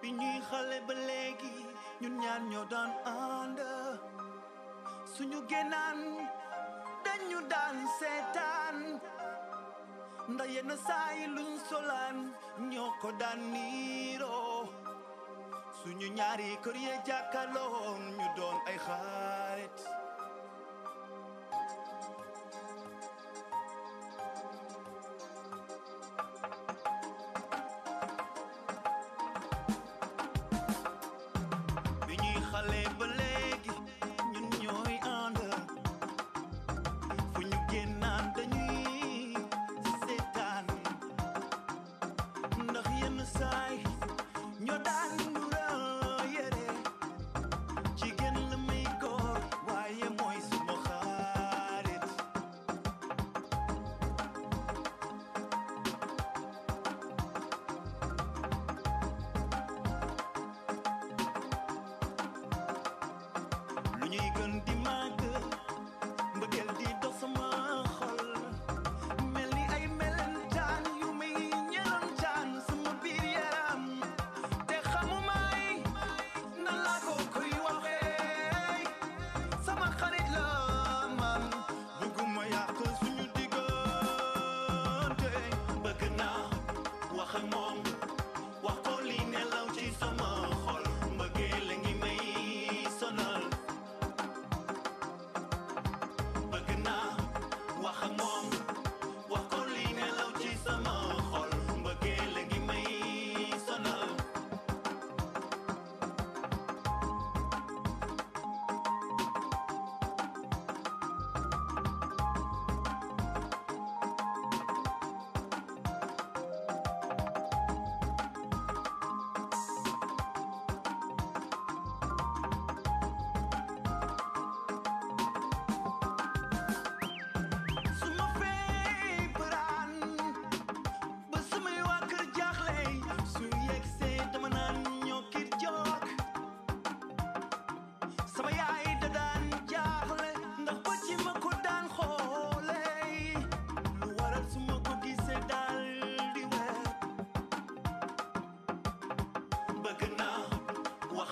bi ñuy xale ba léegi ñun ñaar ñoo daan ànd suñu génnaan dañu daan seetaan ndax yenn saa yi luñ solaan ñoo ko daan niiroo suñu ñaari kër yee jàkkaarloon ñu doon ay xarit di gën di màgg mbëggeel di dox sama meli ay melentaan yu may ñeloon jaan sama biir yaram te xamu may na laa ko koy sama xarit laman man bëgguma yàq suñu diggante bëgg naa wax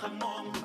among